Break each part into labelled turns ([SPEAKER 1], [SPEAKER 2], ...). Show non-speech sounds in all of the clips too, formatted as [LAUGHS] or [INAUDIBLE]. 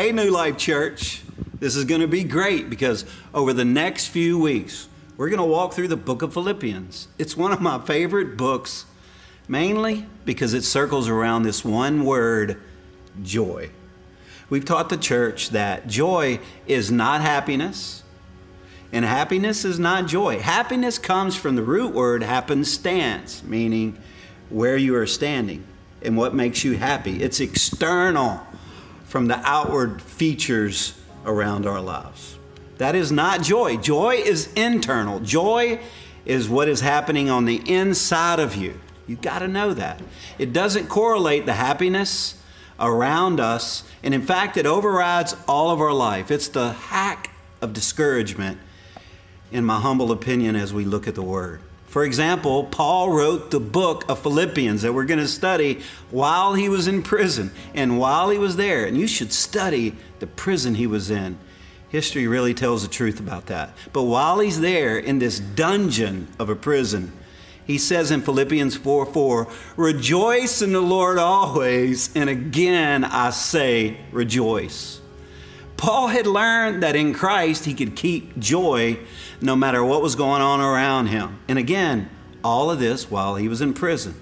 [SPEAKER 1] Hey, New Life Church, this is going to be great because over the next few weeks, we're going to walk through the book of Philippians. It's one of my favorite books, mainly because it circles around this one word joy. We've taught the church that joy is not happiness, and happiness is not joy. Happiness comes from the root word happenstance, meaning where you are standing and what makes you happy. It's external from the outward features around our lives. That is not joy. Joy is internal. Joy is what is happening on the inside of you. You've got to know that. It doesn't correlate the happiness around us, and in fact, it overrides all of our life. It's the hack of discouragement, in my humble opinion, as we look at the Word. For example, Paul wrote the book of Philippians that we're going to study while he was in prison and while he was there. And you should study the prison he was in. History really tells the truth about that. But while he's there in this dungeon of a prison, he says in Philippians 4 4, Rejoice in the Lord always, and again I say, rejoice. Paul had learned that in Christ he could keep joy no matter what was going on around him. And again, all of this while he was in prison.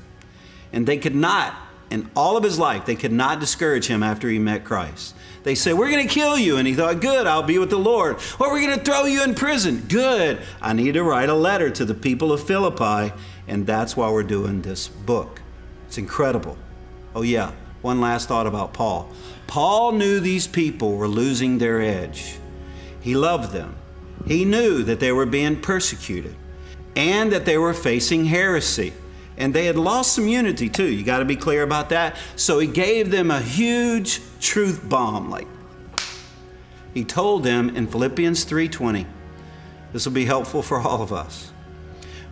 [SPEAKER 1] And they could not, in all of his life, they could not discourage him after he met Christ. They said, We're going to kill you. And he thought, Good, I'll be with the Lord. Or we're going to throw you in prison. Good, I need to write a letter to the people of Philippi. And that's why we're doing this book. It's incredible. Oh, yeah, one last thought about Paul. Paul knew these people were losing their edge. He loved them. He knew that they were being persecuted and that they were facing heresy. And they had lost some unity too. You got to be clear about that. So he gave them a huge truth bomb like he told them in Philippians 3:20. This will be helpful for all of us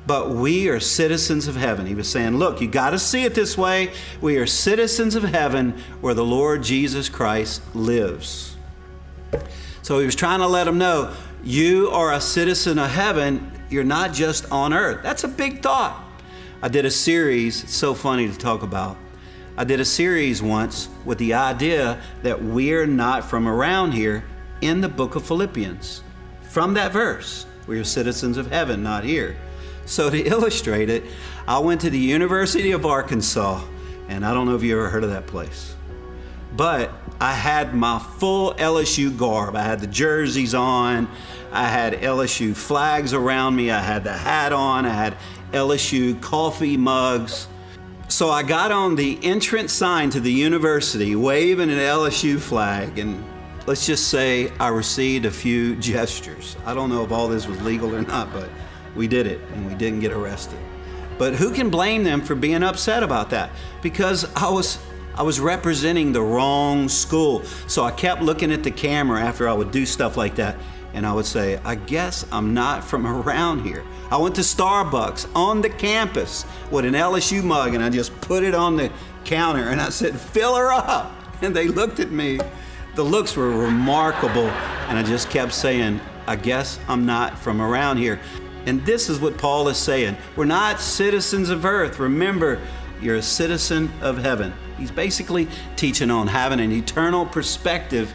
[SPEAKER 1] but we are citizens of heaven. He was saying, Look, you got to see it this way. We are citizens of heaven where the Lord Jesus Christ lives. So he was trying to let them know you are a citizen of heaven. You're not just on earth. That's a big thought. I did a series, it's so funny to talk about. I did a series once with the idea that we're not from around here in the book of Philippians. From that verse, we are citizens of heaven, not here. So, to illustrate it, I went to the University of Arkansas, and I don't know if you ever heard of that place. But I had my full LSU garb. I had the jerseys on, I had LSU flags around me, I had the hat on, I had LSU coffee mugs. So I got on the entrance sign to the university waving an LSU flag, and let's just say I received a few gestures. I don't know if all this was legal or not, but we did it and we didn't get arrested. But who can blame them for being upset about that? Because I was I was representing the wrong school. So I kept looking at the camera after I would do stuff like that and I would say, I guess I'm not from [LAUGHS] around here. I went to Starbucks on the campus with an LSU mug and I just put it on the counter and I said, fill her up. [LAUGHS] And they looked at me. The looks were remarkable. And I just kept saying, I guess I'm not from around here. And this is what Paul is saying. We're not citizens of earth. Remember, you're a citizen of heaven. He's basically teaching on having an eternal perspective.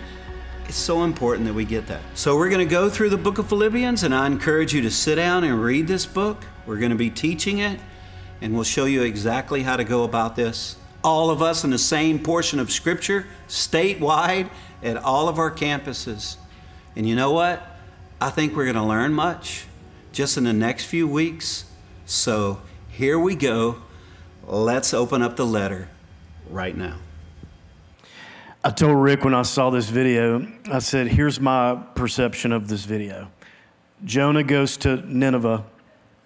[SPEAKER 1] It's so important that we get that. So, we're going to go through the book of Philippians, and I encourage you to sit down and read this book. We're going to be teaching it, and we'll show you exactly how to go about this. All of us in the same portion of Scripture, statewide, at all of our campuses. And you know what? I think we're going to learn much just in the next few weeks. So here we go. Let's open up the letter right now.
[SPEAKER 2] I told Rick when I saw this video, I said, here's my perception of this video. Jonah goes to Nineveh,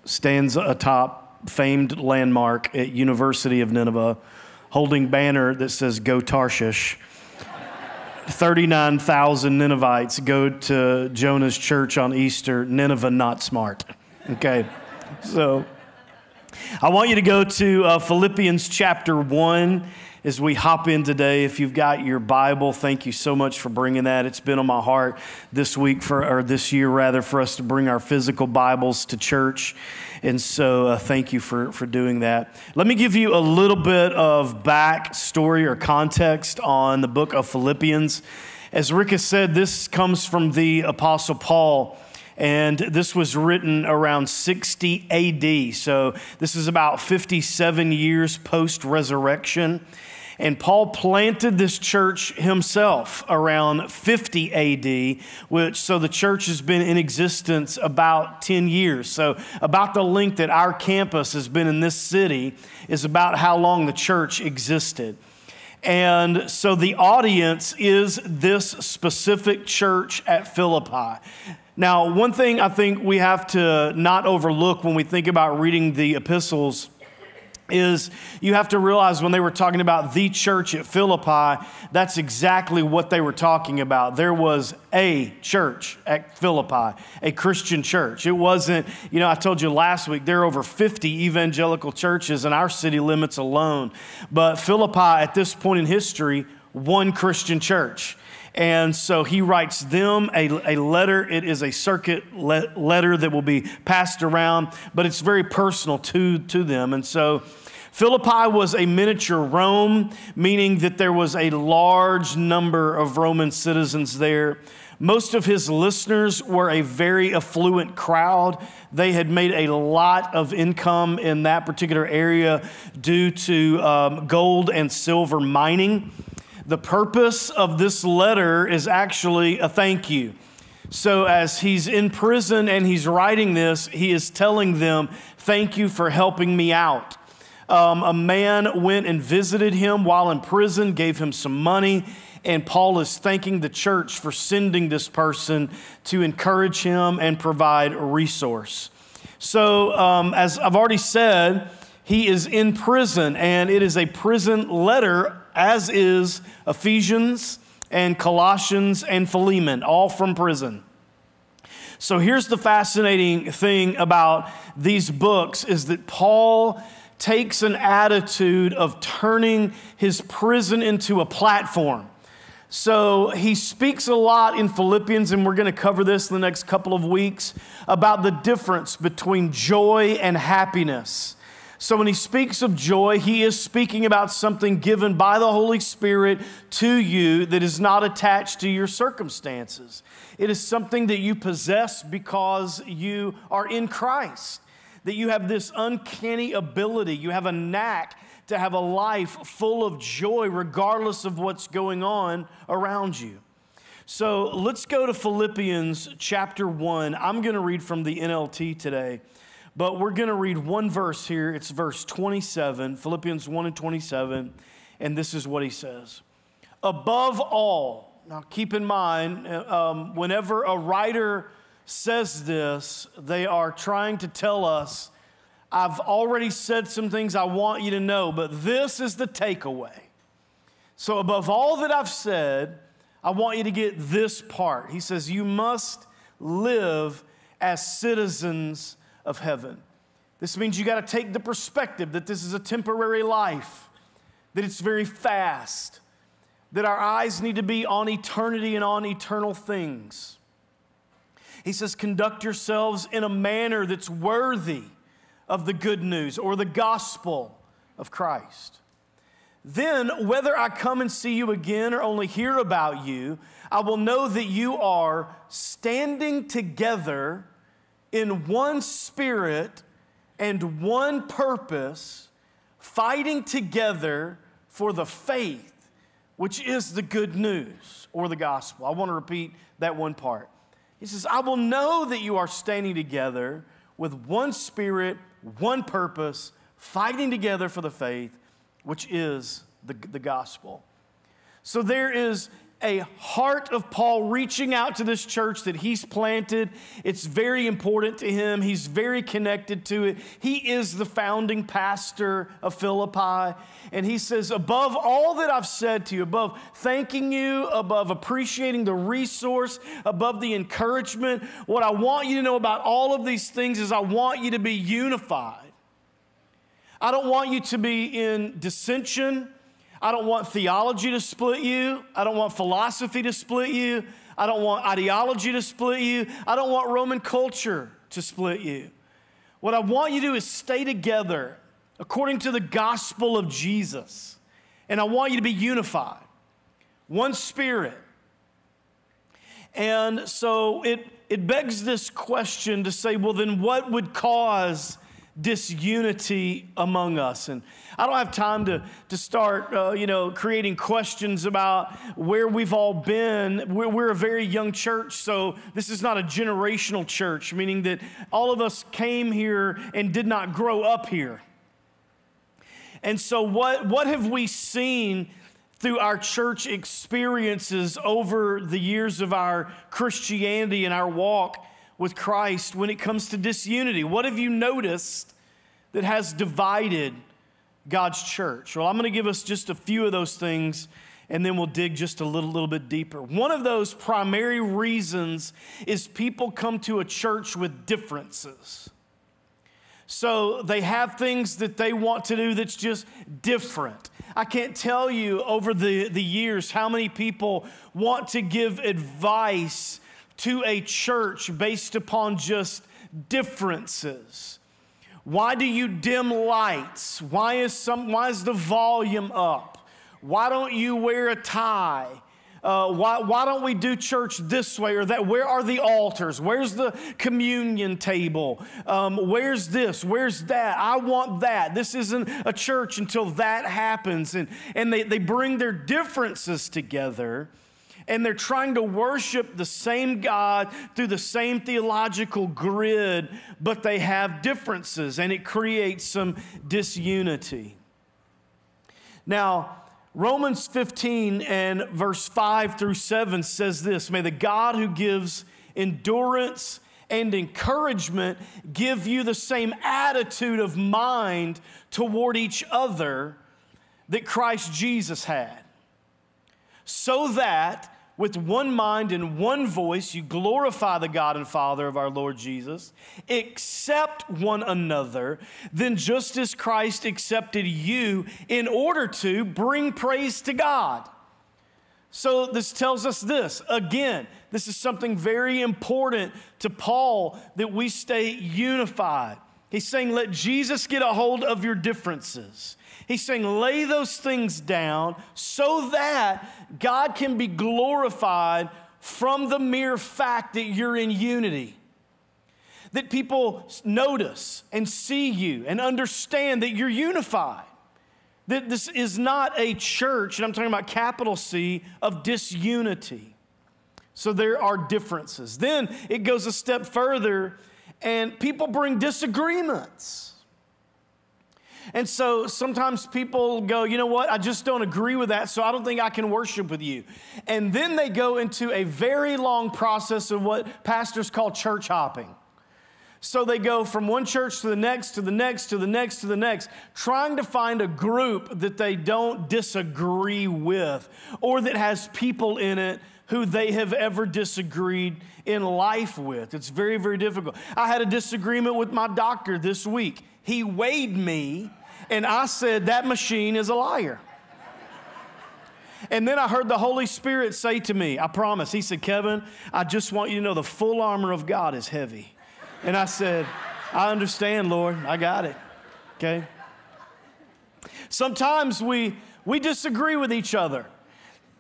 [SPEAKER 2] stands atop famed landmark at University of Nineveh, holding banner that says "Go Tarshish." 39,000 Ninevites go to Jonah's church on Easter, Nineveh not smart. Okay, so I want you to go to uh, Philippians chapter 1 as we hop in today. If you've got your Bible, thank you so much for bringing that. It's been on my heart this week, for, or this year rather, for us to bring our physical Bibles to church. And so uh, thank you for, for doing that. Let me give you a little bit of backstory or context on the book of Philippians As Rick has said, this comes from the Apostle Paul. And this was written around 60 AD. So this is about 57 years post resurrection. And Paul planted this church himself around 50 AD, which so the church has been in existence about 10 years. So, about the length that our campus has been in this city is about how long the church existed. And so the audience is this specific church at Philippi. Now, one thing I think we have to not overlook when we think about reading the epistles is you have to realize when they were talking about the church at Philippi, that's exactly what they were talking about. There was a church at Philippi, a Christian church. It wasn't, you know, I told you last week, there are over 50 evangelical churches in our city limits alone. But Philippi, at this point in history, one Christian church. And so he writes them a, a letter. It is a circuit le- letter that will be passed around, but it's very personal to, to them. And so Philippi was a miniature Rome, meaning that there was a large number of Roman citizens there. Most of his listeners were a very affluent crowd. They had made a lot of income in that particular area due to um, gold and silver mining. The purpose of this letter is actually a thank you. So, as he's in prison and he's writing this, he is telling them, Thank you for helping me out. Um, a man went and visited him while in prison, gave him some money, and Paul is thanking the church for sending this person to encourage him and provide a resource. So, um, as I've already said, he is in prison, and it is a prison letter as is Ephesians and Colossians and Philemon, all from prison. So here's the fascinating thing about these books is that Paul takes an attitude of turning his prison into a platform. So he speaks a lot in Philippians, and we're going to cover this in the next couple of weeks about the difference between joy and happiness. So when he speaks of joy, he is speaking about something given by the Holy Spirit to you that is not attached to your circumstances. It is something that you possess because you are in Christ, that you have this uncanny ability, you have a knack to have a life full of joy regardless of what's going on around you. So let's go to Philippians chapter 1. I'm going to read from the NLT today. But we're going to read one verse here. It's verse 27, Philippians 1 and 27. And this is what he says Above all, now keep in mind, uh, um, whenever a writer says this, they are trying to tell us, I've already said some things I want you to know, but this is the takeaway. So, above all that I've said, I want you to get this part. He says, You must live as citizens of heaven. This means you got to take the perspective that this is a temporary life, that it's very fast, that our eyes need to be on eternity and on eternal things. He says, conduct yourselves in a manner that's worthy of the good news or the gospel of Christ. Then, whether I come and see you again or only hear about you, I will know that you are standing together in one spirit and one purpose, fighting together for the faith, which is the good news or the gospel. I want to repeat that one part. He says, I will know that you are standing together with one spirit, one purpose, fighting together for the faith, which is the, the gospel. So there is a heart of Paul reaching out to this church that he's planted. It's very important to him. He's very connected to it. He is the founding pastor of Philippi. And he says, above all that I've said to you, above thanking you, above appreciating the resource, above the encouragement, what I want you to know about all of these things is I want you to be unified. I don't want you to be in dissension. I don't want theology to split you. I don't want philosophy to split you. I don't want ideology to split you. I don't want Roman culture to split you. What I want you to do is stay together according to the gospel of Jesus. And I want you to be unified. One spirit, And so it, it begs this question to say, well, then what would cause disunity among us. And I don't have time to, to start, uh, you know, creating questions about where we've all been. We're, we're a very young church, so this is not a generational church, meaning that all of us came here and did not grow up here. And so, what, what have we seen through our church experiences over the years of our Christianity and our walk with Christ when it comes to disunity? What have you noticed that has divided God's church? Well, I'm going to give us just a few of those things and then we'll dig just a little, little bit deeper. One of those primary reasons is people come to a church with differences. So they have things that they want to do that's just different. I can't tell you over the, the years how many people want to give advice to a church based upon just differences. Why do you dim lights? Why is, some, why is the volume up? Why don't you wear a tie? Uh, why, why don't we do church this way or that? Where are the altars? Where's the communion table? Um, where's this? Where's that? I want that. This isn't a church until that happens. And, and they, they bring their differences together and they're trying to worship the same God through the same theological grid, but they have differences and it creates some disunity. Now, Romans 15 and verse 5 through 7 says this May the God who gives endurance and encouragement give you the same attitude of mind toward each other that Christ Jesus had, so that with one mind and one voice, you glorify the God and Father of our Lord Jesus, accept one another, then just as Christ accepted you in order to bring praise to God. So, this tells us this. Again, this is something very important to Paul that we stay unified. He's saying, let Jesus get a hold of your differences. He's saying, lay those things down so that God can be glorified from the mere fact that you're in unity. That people notice and see you and understand that you're unified. That this is not a church, and I'm talking about capital C, of disunity. So there are differences. Then it goes a step further, and people bring disagreements. And so sometimes people go, you know what, I just don't agree with that, so I don't think I can worship with you. And then they go into a very long process of what pastors call church hopping. So they go from one church to the next, to the next, to the next, to the next, trying to find a group that they don't disagree with or that has people in it who they have ever disagreed in life with. It's very, very difficult. I had a disagreement with my doctor this week. He weighed me, and I said, That machine is a liar. And then I heard the Holy Spirit say to me, I promise, He said, Kevin, I just want you to know the full armor of God is heavy. And I said, I understand, Lord. I got it. Okay? Sometimes we, we disagree with each other.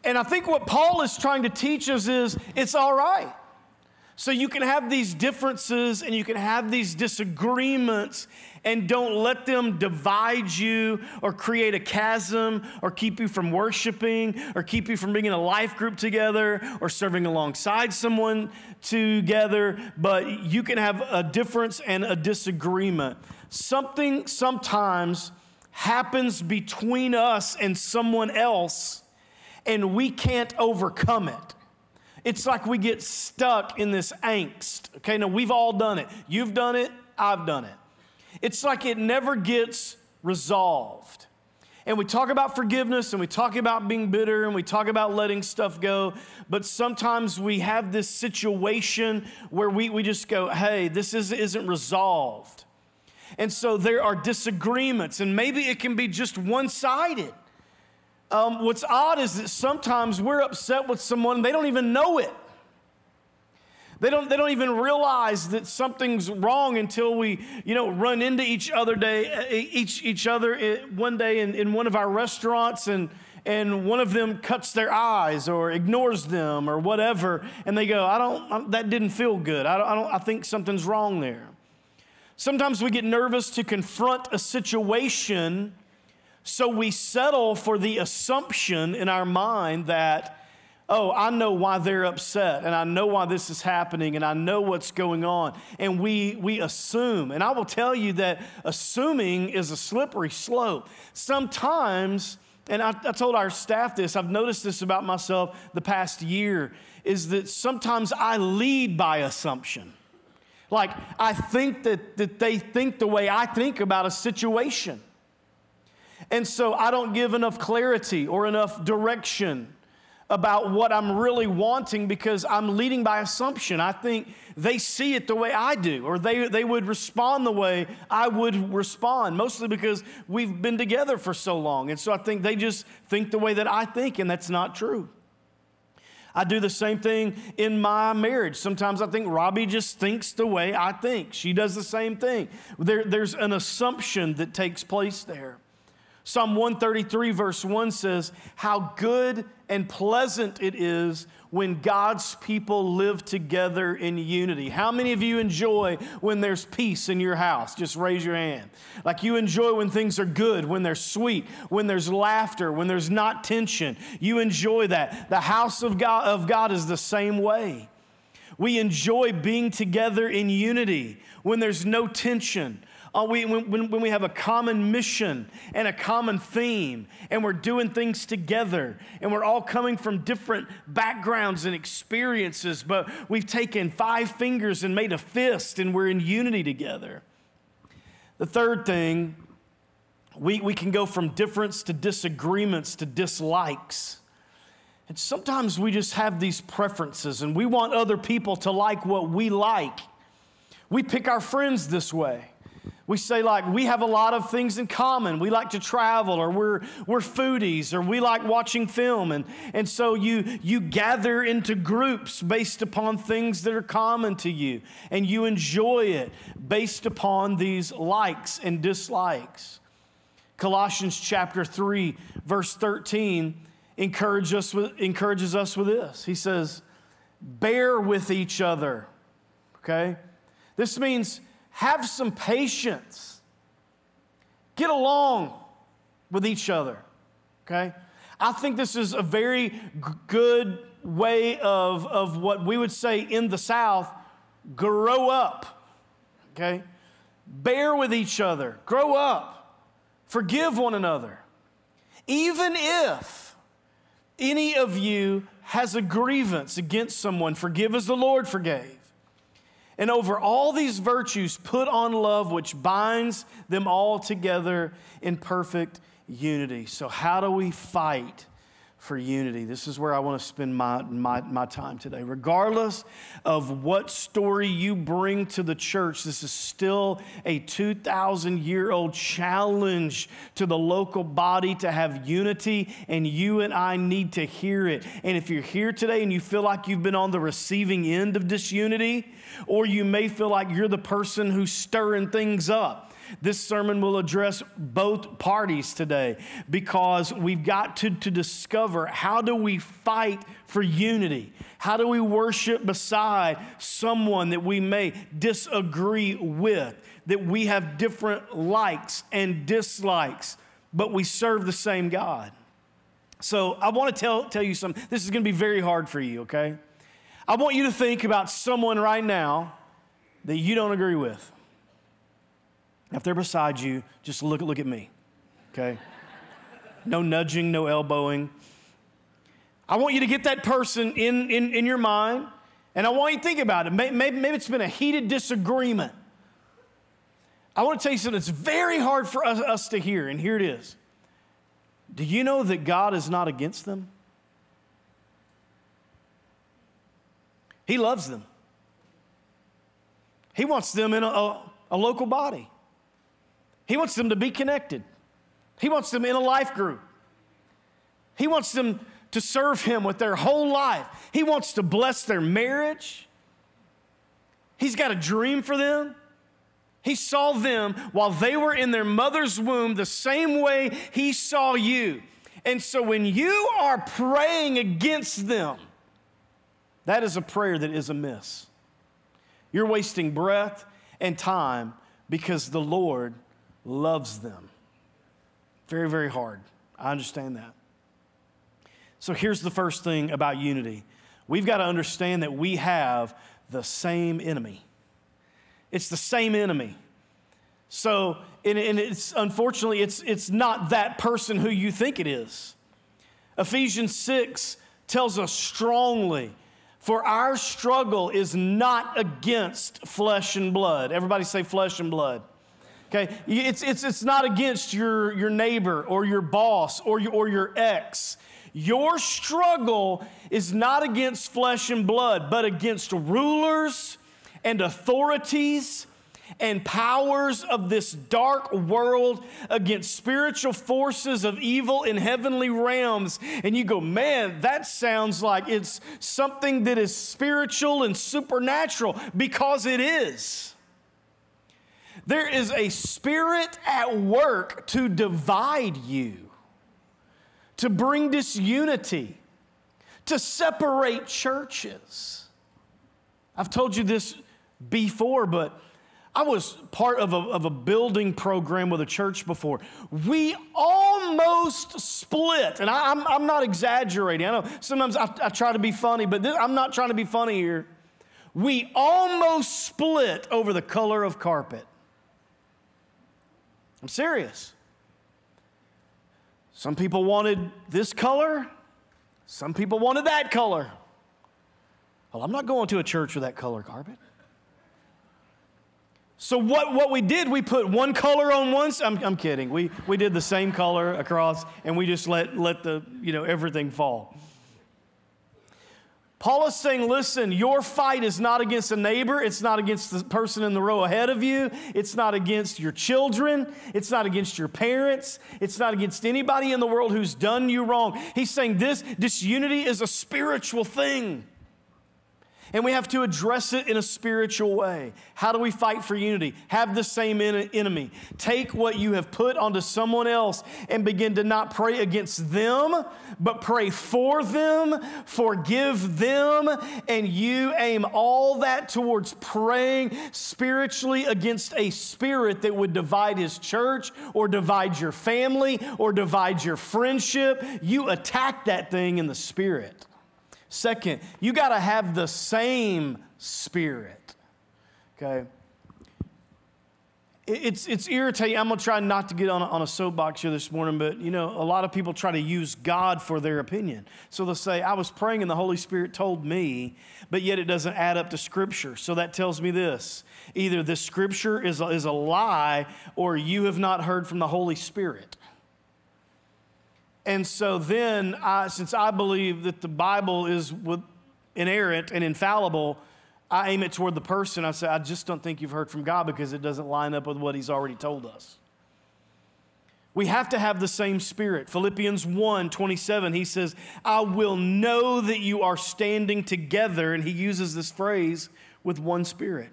[SPEAKER 2] And I think what Paul is trying to teach us is it's all right. So you can have these differences and you can have these disagreements and don't let them divide you or create a chasm or keep you from worshiping or keep you from being in a life group together or serving alongside someone together. But you can have a difference and a disagreement. Something sometimes happens between us and someone else and we can't overcome it it's like we get stuck in this angst. Okay, now we've all done it. You've done it, I've done it. It's like it never gets resolved. And we talk about forgiveness and we talk about being bitter and we talk about letting stuff go. But sometimes we have this situation where we, we just go, hey, this is, isn't resolved. And so there are disagreements, and maybe it can be just one sided. Um, what's odd is that sometimes we're upset with someone they don't even know it. They don't, they don't even realize that something's wrong until we, you know, run into each other day, each, each other one day in, in one of our restaurants and, and one of them cuts their eyes or ignores them or whatever, and they go, I don't, I, that didn't feel good. I, don't, I, don't, I think something's wrong there. Sometimes we get nervous to confront a situation, so we settle for the assumption in our mind that oh, I know why they're upset and I know why this is happening and I know what's going on. And we, we assume. And I will tell you that assuming is a slippery slope. Sometimes, and I, I told our staff this, I've noticed this about myself the past year, is that sometimes I lead by assumption. Like, I think that, that they think the way I think about a situation. And so I don't give enough clarity or enough direction about what I'm really wanting because I'm leading by assumption. I think they see it the way I do, or they, they would respond the way I would respond, mostly because we've been together for so long. And so I think they just think the way that I think, and that's not true. I do the same thing in my marriage. Sometimes I think Robbie just thinks the way I think. She does the same thing. There, there's an assumption that takes place there. Psalm 133, verse 1 says, How good and pleasant it is when God's people live together in unity. How many of you enjoy when there's peace in your house? Just raise your hand. Like you enjoy when things are good, when they're sweet, when there's laughter, when there's not tension. You enjoy that. The house of God, of God is the same way. We enjoy being together in unity when there's no tension, uh, we, when, when we have a common mission and a common theme, and we're doing things together, and we're all coming from different backgrounds and experiences, but we've taken five fingers and made a fist, and we're in unity together. The third thing, we, we can go from difference to disagreements to dislikes. And sometimes we just have these preferences and we want other people to like what we like. We pick our friends this way. We say, like, we have a lot of things in common. We like to travel, or we're, we're foodies, or we like watching film. And, and so you, you gather into groups based upon things that are common to you, and you enjoy it based upon these likes and dislikes. Colossians chapter 3, verse 13, encourage us with, encourages us with this. He says, Bear with each other. Okay? This means have some patience. Get along with each other, okay? I think this is a very g- good way of, of what we would say in the South grow up, okay? Bear with each other, grow up, forgive one another. Even if any of you has a grievance against someone, forgive as the Lord forgave. And over all these virtues, put on love, which binds them all together in perfect unity. So, how do we fight for unity. This is where I want to spend my, my, my time today. Regardless of what story you bring to the church, this is still a 2,000 year old challenge to the local body to have unity, and you and I need to hear it. And if you're here today and you feel like you've been on the receiving end of disunity, or you may feel like you're the person who's stirring things up, this sermon will address both parties today because we've got to, to discover how do we fight for unity? How do we worship beside someone that we may disagree with, that we have different likes and dislikes, but we serve the same God? So I want to tell, tell you something. This is going to be very hard for you, okay? I want you to think about someone right now that you don't agree with. If they're beside you, just look, look at me, okay? No nudging, no elbowing. I want you to get that person in, in, in your mind, and I want you to think about it. Maybe, maybe it's been a heated disagreement. I want to tell you something that's very hard for us, us to hear, and here it is. Do you know that God is not against them? He loves them. He wants them in a, a, a local body. He wants them to be connected. He wants them in a life group. He wants them to serve Him with their whole life. He wants to bless their marriage. He's got a dream for them. He saw them while they were in their mother's womb the same way He saw you. And so when you are praying against them, that is a prayer that is amiss. You're wasting breath and time because the Lord loves them. Very, very hard. I understand that. So here's the first thing about unity we've got to understand that we have the same enemy. It's the same enemy. So, and, it's unfortunately, it's, it's not that person who you think it is. Ephesians 6 tells us strongly for our struggle is not against flesh and blood. Everybody say flesh and blood. Okay? It's, it's, it's not against your, your neighbor or your boss or your, or your ex. Your struggle is not against flesh and blood, but against rulers and authorities and powers of this dark world against spiritual forces of evil in heavenly realms. And you go, man, that sounds like it's something that is spiritual and supernatural because it is. There is a spirit at work to divide you, to bring disunity, to separate churches. I've told you this before, but I was part of a, of a building program with a church before. We almost split, and I, am I'm, I'm not exaggerating. I know sometimes I, I try to be funny, but this, I'm not trying to be funny here. We almost split over the color of carpet. I'm serious. Some people wanted this color, some people wanted that color. Well, I'm not going to a church with that color carpet. So what, what we did, we put one color on one. I'm, I'm kidding. We, we did the same color across, and we just let, let the, you know, everything fall. Paul is saying, listen, your fight is not against a neighbor. It's not against the person in the row ahead of you. It's not against your children. It's not against your parents. It's not against anybody in the world who's done you wrong. He's saying this disunity is a spiritual thing and we have to address it in a spiritual way. How do we fight for unity? Have the same enemy. Take what you have put onto someone else and begin to not pray against them, but pray for them, forgive them, and you aim all that towards praying spiritually against a spirit that would divide his church or divide your family or divide your friendship. You attack that thing in the spirit. Second, you got to have the same spirit. Okay? It's, it's irritating. I'm going to try not to get on a, on a soapbox here this morning, but you know, a lot of people try to use God for their opinion. So they'll say, I was praying and the Holy Spirit told me, but yet it doesn't add up to Scripture. So that tells me this either the Scripture is a, is a lie or you have not heard from the Holy Spirit. And so then, I, since I believe that the Bible is inerrant and infallible, I aim it toward the person. I say, I just don't think you've heard from God because it doesn't line up with what He's already told us. We have to have the same spirit. Philippians 1 27, he says, I will know that you are standing together. And he uses this phrase with one spirit.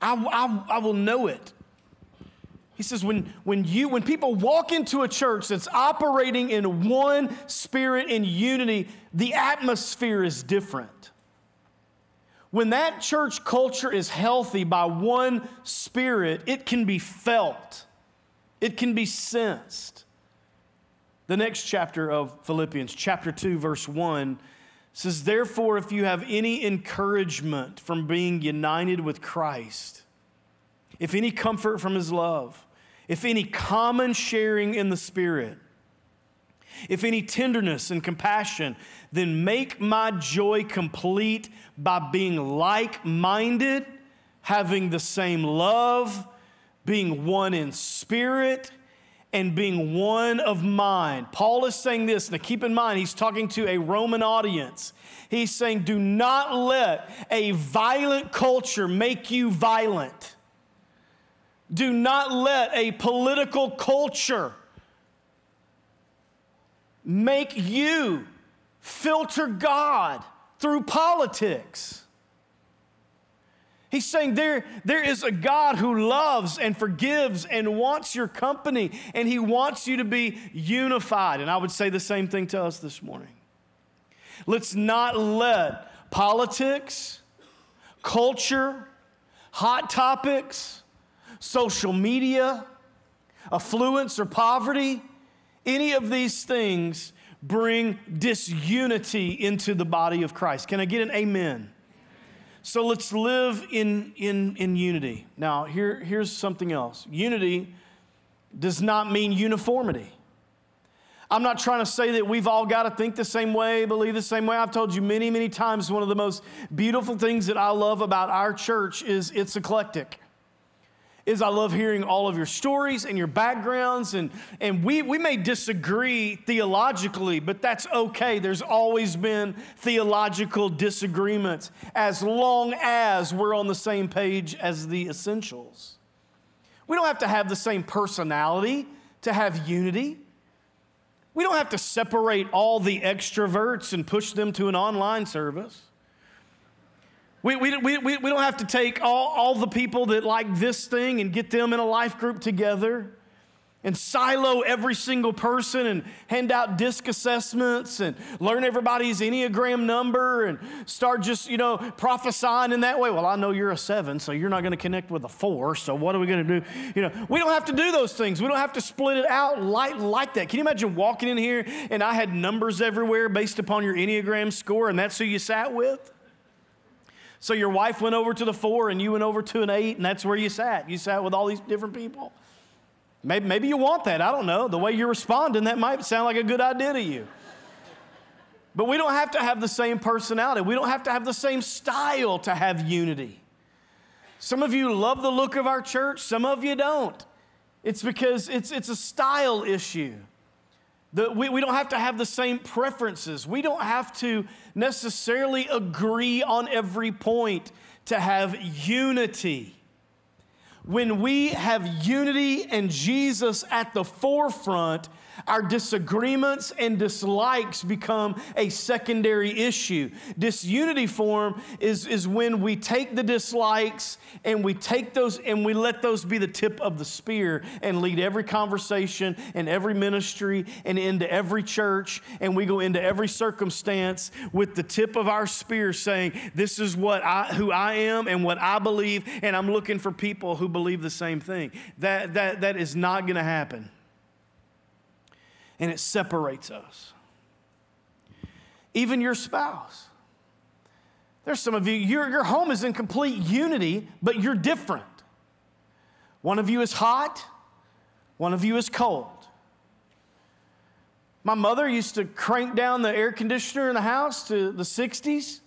[SPEAKER 2] I, I, I will know it. He says, when, when, you, when people walk into a church that's operating in one spirit in unity, the atmosphere is different. When that church culture is healthy by one spirit, it can be felt, it can be sensed. The next chapter of Philippians, chapter 2, verse 1, says, Therefore, if you have any encouragement from being united with Christ, if any comfort from his love, if any common sharing in the Spirit, if any tenderness and compassion, then make my joy complete by being like minded, having the same love, being one in spirit, and being one of mind. Paul is saying this. Now keep in mind, he's talking to a Roman audience. He's saying, Do not let a violent culture make you violent. Do not let a political culture make you filter God through politics. He's saying there, there is a God who loves and forgives and wants your company, and He wants you to be unified. And I would say the same thing to us this morning. Let's not let politics, culture, hot topics, social media, affluence or poverty, any of these things bring disunity into the body of Christ. Can I get an amen? So let's live in, in, in unity. Now, here, here's something else unity does not mean uniformity. I'm not trying to say that we've all got to think the same way, believe the same way. I've told you many, many times one of the most beautiful things that I love about our church is it's eclectic is I love hearing all of your stories and your backgrounds. And, and we, we may disagree theologically, but that's okay. There's always been theological disagreements as long as we're on the same page as the essentials. We don't have to have the same personality to have unity. We don't have to separate all the extroverts and push them to an online service. We, we, we, we don't have to take all, all the people that like this thing and get them in a life group together and silo every single person and hand out disc assessments and learn everybody's Enneagram number and start just, you know, prophesying in that way. Well, I know you're a seven, so you're not going to connect with a four, so what are we going to do? You know, we don't have to do those things. We don't have to split it out like, like that. Can you imagine walking in here and I had numbers everywhere based upon your Enneagram score and that's who you sat with? So your wife went over to the four and you went over to an eight, and that's where you sat. You sat with all these different people. Maybe, maybe you want that. I don't know. The way you're responding, that might sound like a good idea to you. But we don't have to have the same personality. We don't have to have the same style to have unity. Some of you love the look of our church, some of you don't. It's because it's, it's a style issue. The, we, we don't have to have the same preferences. We don't have to necessarily agree on every point to have unity. When we have unity and Jesus at the forefront, our disagreements and dislikes become a secondary issue. Disunity form is, is when we take the dislikes and we take those and we let those be the tip of the spear and lead every conversation and every ministry and into every church. And we go into every circumstance with the tip of our spear saying, This is what I who I am and what I believe, and I'm looking for people who believe the same thing. That that that is not gonna happen and it separates us. Even your spouse. There's some of you, your, your home is in complete unity, but you're different. One of you is hot, one of you is cold. My mother used to crank down the air conditioner in the house to the 60s.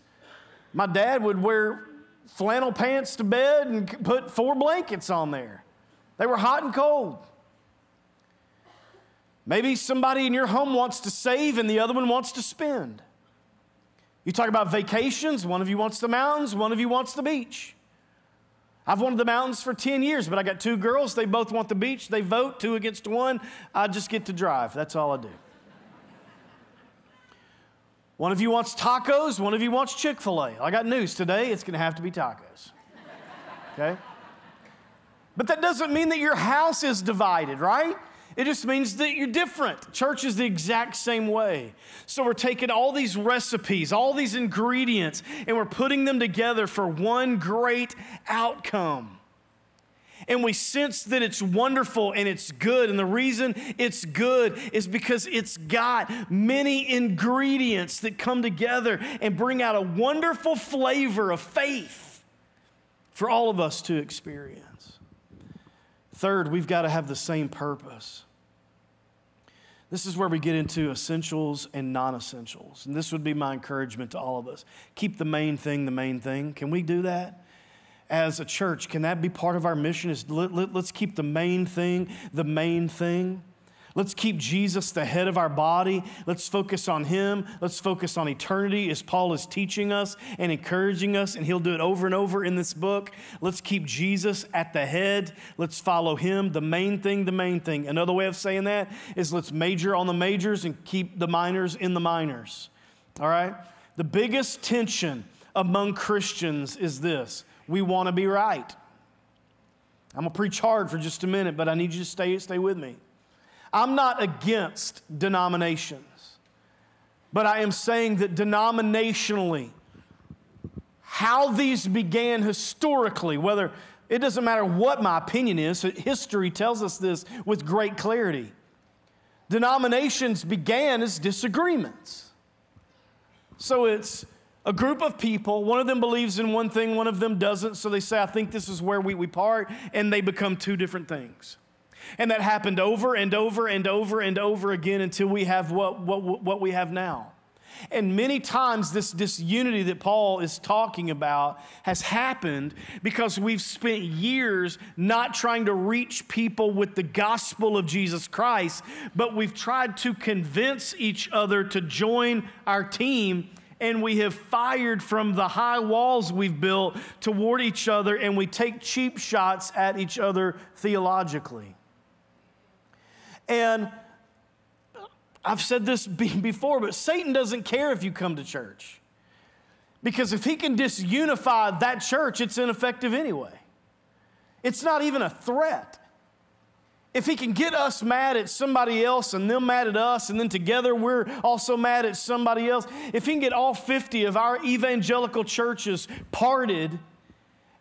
[SPEAKER 2] My dad would wear flannel pants to bed and put four blankets on there. They were hot and cold. Maybe somebody in your home wants to save and the other one wants to spend. You talk about vacations, one of you wants the mountains, one of you wants the beach. I've wanted the mountains for 10 years, but I got two girls. They both want the beach. They vote two against one. I just get to drive. That's all I do. One of you wants tacos, one of you wants Chick fil A. I got news today, it's going to have to be tacos. Okay? But that doesn't mean that your house is divided, right? It just means that you're different. Church is the exact same way. So we're taking all these recipes, all these ingredients, and we're putting them together for one great outcome. And we sense that it's wonderful and it's good. And the reason it's good is because it's got many ingredients that come together and bring out a wonderful flavor of faith for all of us to experience. Third, we've got to have the same purpose. This is where we get into essentials and non essentials. And this would be my encouragement to all of us. Keep the main thing the main thing. Can we do that? As a church, can that be part of our mission? Is let, let, let's keep the main thing the main thing. Let's keep Jesus the head of our body. Let's focus on Him. Let's focus on eternity as Paul is teaching us and encouraging us, and he'll do it over and over in this book. Let's keep Jesus at the head. Let's follow Him. The main thing, the main thing. Another way of saying that is let's major on the majors and keep the minors in the minors. All right? The biggest tension among Christians is this we want to be right. I'm going to preach hard for just a minute, but I need you to stay, stay with me. I'm not against denominations, but I am saying that denominationally, how these began historically, whether it doesn't matter what my opinion is, history tells us this with great clarity. Denominations began as disagreements. So it's a group of people, one of them believes in one thing, one of them doesn't. So they say, I think this is where we, we part, and they become two different things. And that happened over and over and over and over again until we have what, what, what we have now. And many times, this disunity that Paul is talking about has happened because we've spent years not trying to reach people with the gospel of Jesus Christ, but we've tried to convince each other to join our team. And we have fired from the high walls we've built toward each other, and we take cheap shots at each other theologically. And I've said this [LAUGHS] before, but Satan doesn't care if you come to church. Because if he can disunify that church, it's ineffective anyway. It's not even a threat. If he can get us mad at somebody else and them mad at us, and then together we're also mad at somebody else, if he can get all 50 of our evangelical churches parted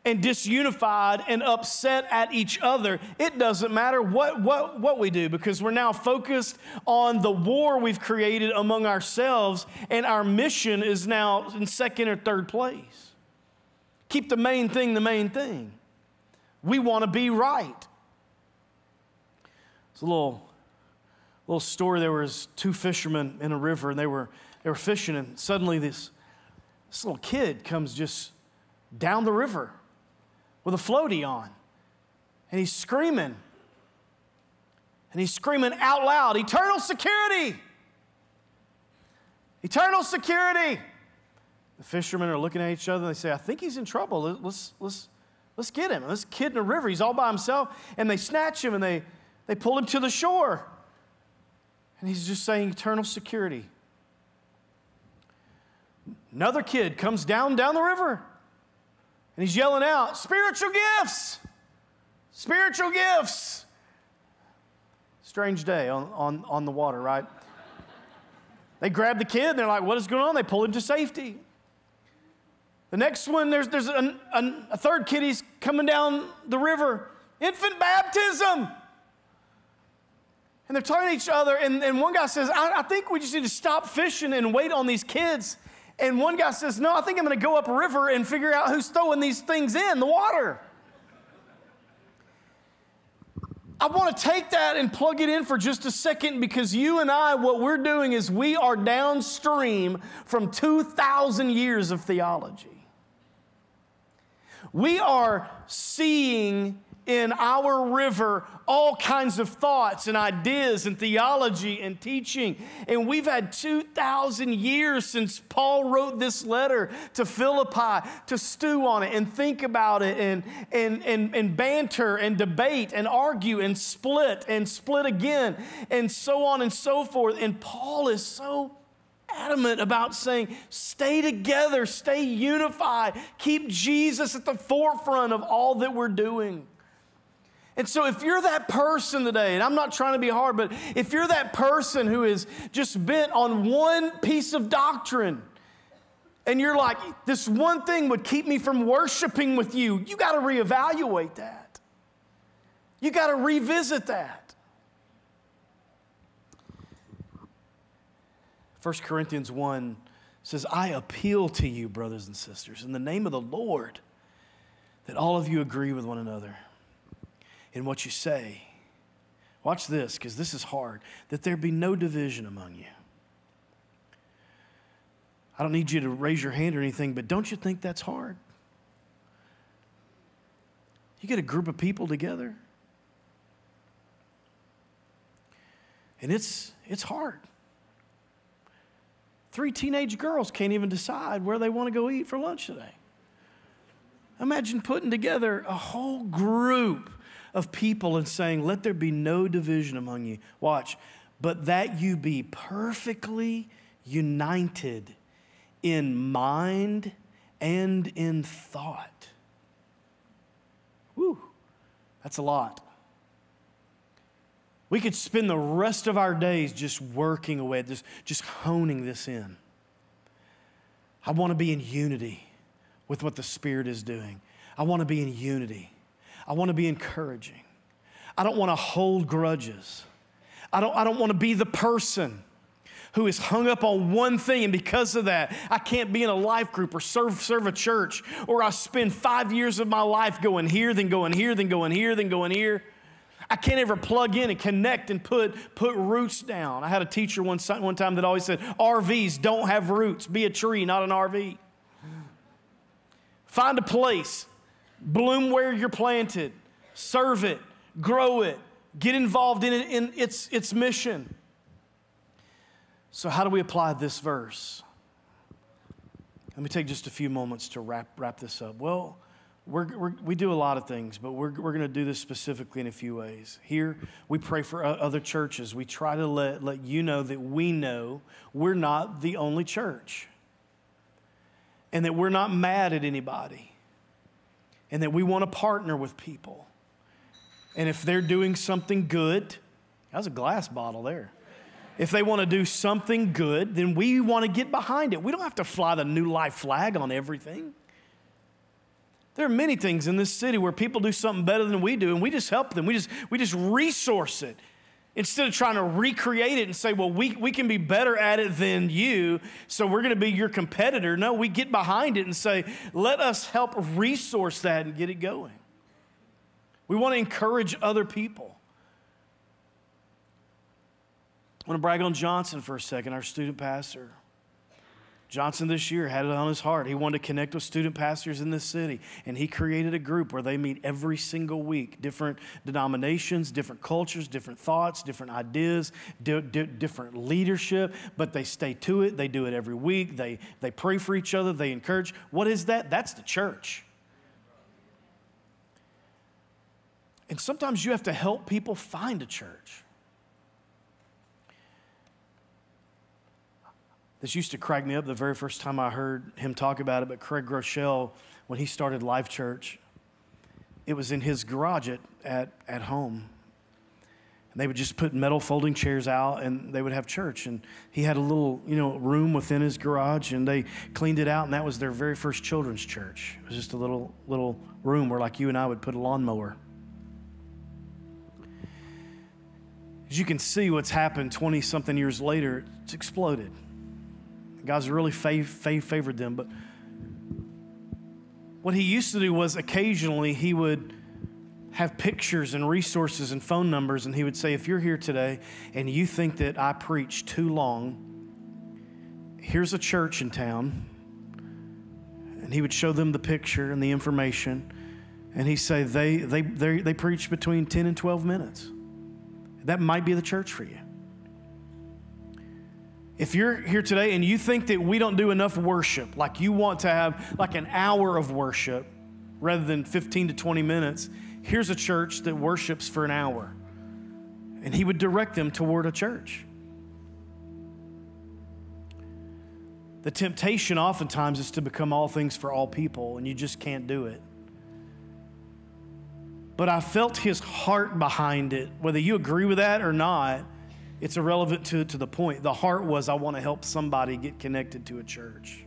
[SPEAKER 2] and disunified and upset at each other, it doesn't matter what, what, what we do because we're now focused on the war we've created among ourselves, and our mission is now in second or third place. Keep the main thing the main thing. We want to be right. It's a little, little story. There was two fishermen in a river, and they were, they were fishing, and suddenly this, this little kid comes just down the river with a floaty on. And he's screaming. And he's screaming out loud Eternal security! Eternal security! The fishermen are looking at each other and they say, I think he's in trouble. Let's, let's, let's get him. This kid in the river, he's all by himself. And they snatch him and they, they pull him to the shore. And he's just saying, Eternal security. Another kid comes down down the river. And he's yelling out, spiritual gifts! Spiritual gifts! Strange day on, on, on the water, right? They grab the kid and they're like, what is going on? They pull him to safety. The next one, there's, there's a, a, a third kid, he's coming down the river. Infant baptism! And they're talking to each other, and, and one guy says, I, I think we just need to stop fishing and wait on these kids and one guy says, No, I think I'm going to go up river and figure out who's throwing these things in the water. I want to take that and plug it in for just a second because you and I, what we're doing is we are downstream from 2,000 years of theology. We are seeing in our river all kinds of thoughts and ideas and theology and teaching. And we've had 2,000 years since Paul wrote this letter to Philippi to stew on it and think about it and, and, and, and banter and debate and argue and split and split again and so on and so forth. And Paul is so adamant about saying, stay together, stay unified, keep Jesus at the forefront of all that we're doing. And so, if you're that person today, and I'm not trying to be hard, but if you're that person who is just bent on one piece of doctrine, and you're like, this one thing would keep me from worshiping with you, you got to reevaluate that. You got to revisit that. 1 Corinthians 1 says, I appeal to you, brothers and sisters, in the name of the Lord, that all of you agree with one another in what you say. Watch this, because this is hard. That there be no division among you. I don't need you to raise your hand or anything, but don't you think that's hard? You get a group of people together, and it's, it's hard. Three teenage girls can't even decide where they want to go eat for lunch today. Imagine putting together a whole group of people and saying, Let there be no division among you. Watch, but that you be perfectly united in mind and in thought. Whew, that's a lot. We could spend the rest of our days just working away, just, just honing this in. I want to be in unity with what the Spirit is doing. I want to be in unity. I want to be encouraging. I don't want to hold grudges. I don't, I don't want to be the person who is hung up on one thing, and because of that, I can't be in a life group or serve, serve a church, or I spend five years of my life going here, then going here, then going here, then going here. I can't ever plug in and connect and put, put roots down. I had a teacher one, one time that always said, RVs don't have roots. Be a tree, not an RV. Find a place, bloom where you're planted, serve it, grow it, get involved in, it, in its, its mission. So, how do we apply this verse? Let me take just a few moments to wrap, wrap this up. Well, we're, we're, we do a lot of things, but we're, we're going to do this specifically in a few ways. Here, we pray for other churches. We try to let, let you know that we know we're not the only church, and that we're not mad at anybody, and that we want to partner with people. And if they're doing something good, that was a glass bottle there. If they want to do something good, then we want to get behind it. We don't have to fly the new life flag on everything. There are many things in this city where people do something better than we do, and we just help them. We just, we just resource it instead of trying to recreate it and say, well, we, we can be better at it than you, so we're going to be your competitor. No, we get behind it and say, let us help resource that and get it going. We want to encourage other people. I want to brag on Johnson for a second, our student pastor. Johnson this year had it on his heart. He wanted to connect with student pastors in this city, and he created a group where they meet every single week. Different denominations, different cultures, different thoughts, different ideas, di- di- different leadership, but they stay to it. They do it every week. They, they pray for each other, they encourage. What is that? That's the church. And sometimes you have to help people find a church. This used to crack me up the very first time I heard him talk about it, but Craig Groeschel, when he started Life Church, it was in his garage at, at, at home. And they would just put metal folding chairs out and they would have church. And he had a little, you know, room within his garage and they cleaned it out and that was their very first children's church. It was just a little little room where like you and I would put a lawnmower. As you can see what's happened 20 something years later, it's exploded. God's really fav- fav- favored them. But what he used to do was occasionally he would have pictures and resources and phone numbers, and he would say, If you're here today and you think that I preach too long, here's a church in town. And he would show them the picture and the information. And he'd say, They, they, they, they preach between 10 and 12 minutes. That might be the church for you. If you're here today and you think that we don't do enough worship, like you want to have like an hour of worship rather than 15 to 20 minutes, here's a church that worships for an hour. And he would direct them toward a church. The temptation oftentimes is to become all things for all people, and you just can't do it. But I felt his heart behind it, whether you agree with that or not it's irrelevant to, to the point. The heart was, I want to help somebody get connected to a church.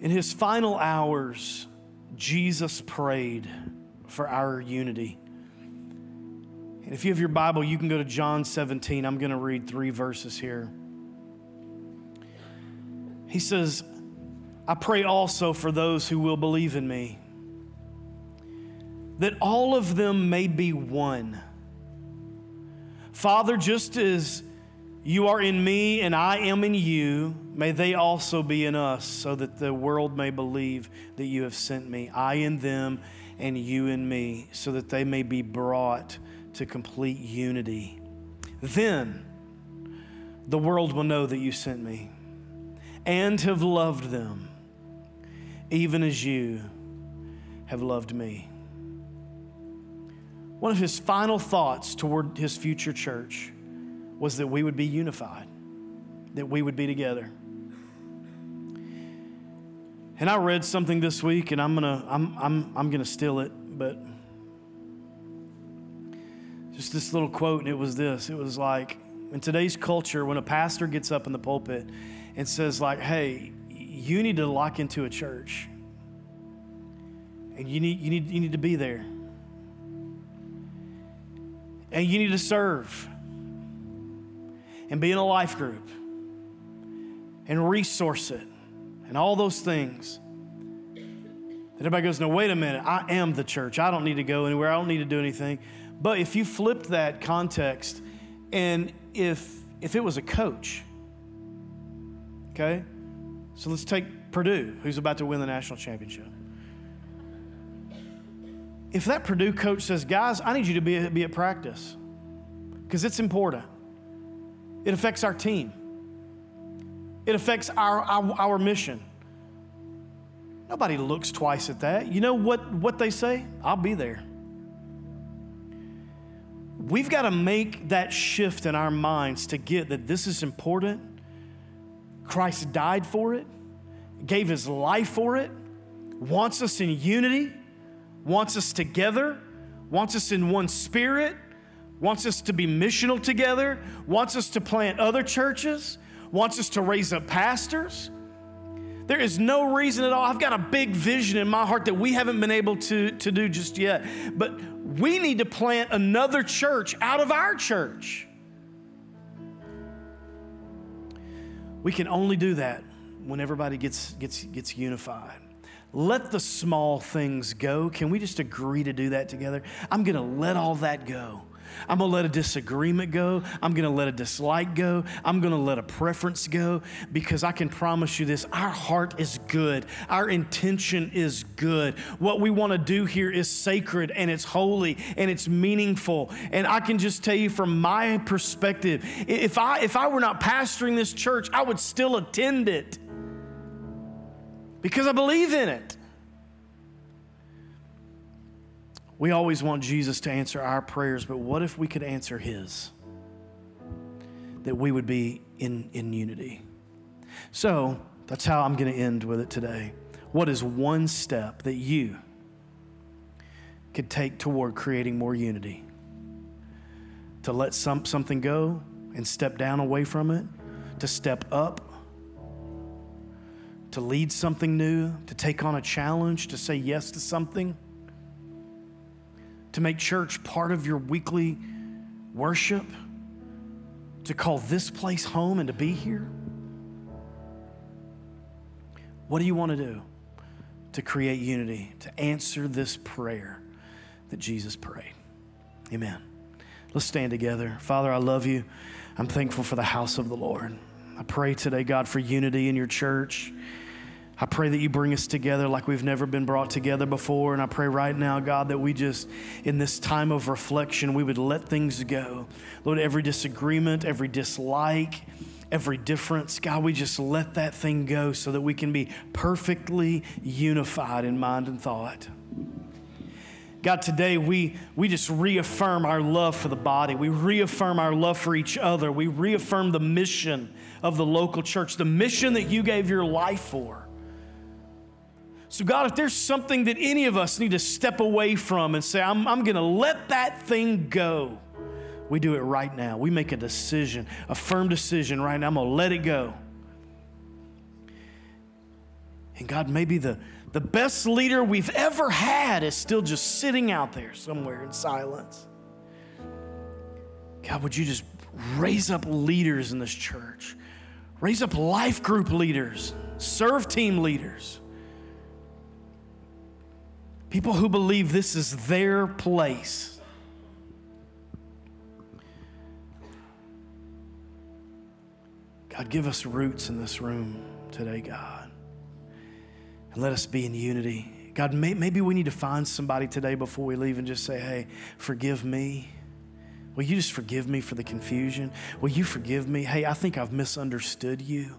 [SPEAKER 2] In his final hours, Jesus prayed for our unity. And if you have your Bible, you can go to John 17. I'm going to read three verses here. He says, I pray also for those who will believe in me, that all of them may be one Father, just as you are in me and I am in you, may they also be in us, so that the world may believe that you have sent me. I in them and you in me, so that they may be brought to complete unity. Then the world will know that you sent me and have loved them, even as you have loved me. One of his final thoughts toward his future church was that we would be unified, that we would be together. And I read something this week, and I'm gonna I'm I'm I'm gonna steal it, but just this little quote, and it was this. It was like, in today's culture, when a pastor gets up in the pulpit and says, like, hey, you need to lock into a church. And you need you need you need to be there. And you need to serve. And be in a life group. And resource it and all those things. That everybody goes, no, wait a minute, I am the church. I don't need to go anywhere, I don't need to do anything. But if you flipped that context, and if if it was a coach, okay, so let's take Purdue, who's about to win the national championship. If that Purdue coach says, guys, I need you to be, be at practice because it's important, it affects our team. It affects our, our, our mission. Nobody looks twice at that. You know what, what they say? I'll be there. We've got to make that shift in our minds to get that this is important. Christ died for it, gave his life for it, wants us in unity, wants us together, wants us in one spirit, wants us to be missional together, wants us to plant other churches, wants us to raise up pastors. There is no reason at all. I've got a big vision in my heart that we haven't been able to, to do just yet. But we need to plant another church out of our church. We can only do that when everybody gets, gets, gets unified. Let the small things go. Can we just agree to do that together? I'm going to let all that go. I'm going to let a disagreement go. I'm going to let a dislike go. I'm going to let a preference go because I can promise you this our heart is good. Our intention is good. What we want to do here is sacred and it's holy and it's meaningful. And I can just tell you from my perspective, if I if I were not pastoring this church, I would still attend it because I believe in it. We always want Jesus to answer our prayers, but what if we could answer His? That we would be in, in unity. So that's how I'm going to end with it today. What is one step that you could take toward creating more unity? To let some, something go and step down away from it, to step up, to lead something new, to take on a challenge, to say yes to something to make church part of your weekly worship, to call this place home and to be here? What do you want to do to create unity, to answer this prayer that Jesus prayed? Amen. Let's stand together. Father, I love you. I'm thankful for the house of the Lord. I pray today, God, for unity in your church. I pray that you bring us together like we've never been brought together before. And I pray right now, God, that we just, in this time of reflection, we would let things go. Lord, every disagreement, every dislike, every difference, God, we just let that thing go so that we can be perfectly unified in mind and thought. God, today we, we just reaffirm our love for the body. We reaffirm our love for each other. We reaffirm the mission of the local church, the mission that you gave your life for. So, God, if there's something that any of us need to step away from and say, I'm, I'm going to let that thing go, we do it right now. We make a decision, a firm decision right now. I'm going to let it go. And God, maybe the, the best leader we've ever had is still just sitting out there somewhere in silence. God, would you just raise up leaders in this church? Raise up life group leaders, serve team leaders People who believe this is their place. God, give us roots in this room today, God. And let us be in unity. God, may, maybe we need to find somebody today before we leave and just say, hey, forgive me. Will you just forgive me for the confusion? Will you forgive me? Hey, I think I've misunderstood you.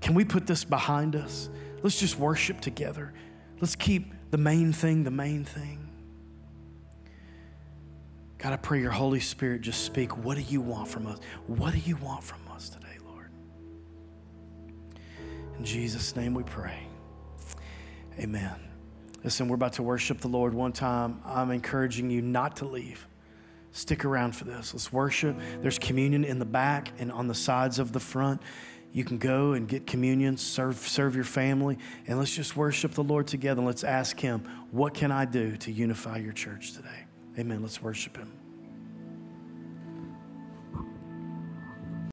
[SPEAKER 2] Can we put this behind us? Let's just worship together. Let's keep the main thing the main thing. God, I pray your Holy Spirit just speak. What do you want from us? What do you want from us In Jesus' name we pray. Amen. Listen, we're about to worship the Lord one time. I'm encouraging you not to leave. Stick around for this. Let's worship. There's communion in the back and on the sides of the front. You can go and get communion, serve, serve your family, and let's just worship the Lord together. Let's ask Him, What can I do to unify your church today? Amen. Let's worship Him.